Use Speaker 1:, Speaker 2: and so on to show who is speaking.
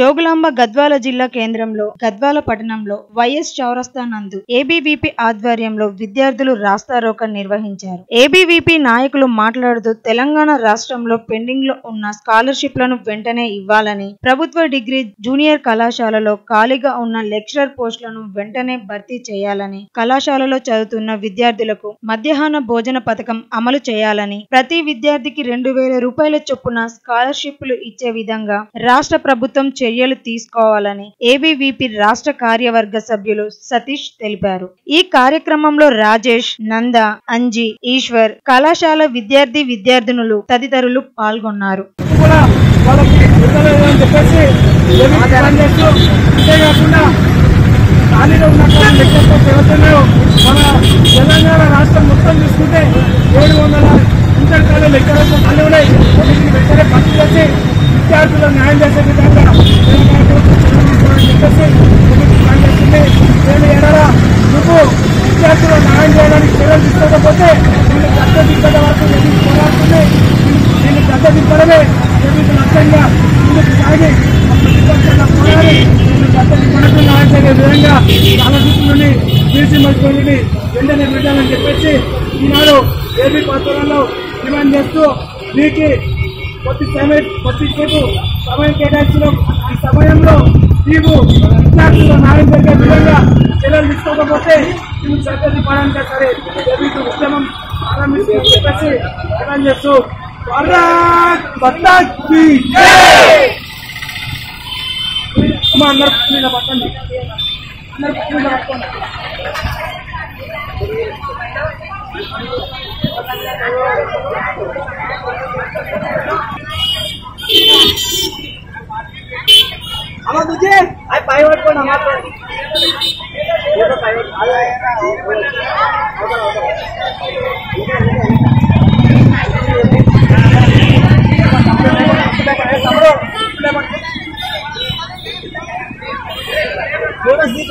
Speaker 1: జోగులాంబ గద్వాల జిల్లా కేంద్రంలో గద్వాల పట్టణంలో వైఎస్ చౌరస్తా నందు ఏబీవీపీ ఆధ్వర్యంలో విద్యార్థులు రాస్తారోక నిర్వహించారు. ఏబీవీపీ నాయకులు మాట్లాడుతూ తెలంగాణ రాష్ట్రంలో పెండింగ్లో ఉన్న స్కాలర్షిప్లను వెంటనే ఇవ్వాలని ప్రభుత్వ డిగ్రీ జూనియర్ కళాశాలలో ఖాళీగా ఉన్న లెక్చరర్ పోస్టులను వెంటనే భర్తీ చేయాలని కళాశాలలో చదువుతున్న విద్యార్థులకు మధ్యాహ్న భోజన పథకం అమలు చేయాలని ప్రతి విద్యార్థికి రెండు వేల రూపాయల చొప్పున స్కాలర్షిప్లు ఇచ్చే విధంగా రాష్ట్ర ప్రభుత్వం చర్యలు తీసుకోవాలని ఏబీవీపీ రాష్ట్ర కార్యవర్గ సభ్యులు సతీష్ తెలిపారు. ఈ కార్యక్రమంలో రాజేష్ నంద అంజి ఈశ్వర్ కళాశాల విద్యార్థి విద్యార్థినులు తదితరులు పాల్గొన్నారు.
Speaker 2: ఖాళీలో ఉన్నటువంటి లెక్కలతో మన తెలంగాణ రాష్ట్రం మొత్తం చూసుకుంటే ఏడు వందల ఇంటర్ కాలేజ్ లెక్కలతో ఖాళీ ఉన్నాయి. వీటిని వెంటనే భర్తీ చేసి విద్యార్థులకు న్యాయం చేసే విధంగా చెప్పేసి ఏమీ నేను ఎడరా నువ్వు విద్యార్థులకు న్యాయం చేయడానికి చర్యలు తీసుకోకపోతే నేను గత దిగ్గద వరకు ఎదురు పోరాడుతుంది నేను గత దిగ్గడమే ఎదురు లక్ష్యంగా ముందుకు సాగి పోరాడి నేను గత దిగ్గడకు న్యాయం చేసే విధంగా ఆలోచిస్తుందని బీసీ మధ్యని వెంటనే పెట్టాలని చెప్పేసి ఈనాడు ఏపీ పత్రాల్లో డిమాండ్ చేస్తూ మీకు కొద్ది సమయం కొద్దిసేపు సమయం కేటాయించడం ఈ సమయంలో నీవు విద్యార్థుల న్యాయం జరిగే విధంగా చర్యలు తీసుకోకపోతే నువ్వు చక్కటి పడంటే సరే ఏపీకి ఉద్యమం ప్రారంభిస్తుందని చెప్పేసి డిమాండ్ చేస్తూ భారత్ మాతాకి జై! అమ్మ అందరు और मुझे आई पाइवट पर यहाँ पर ये तो पाइवट आ जाएगा बोनस दी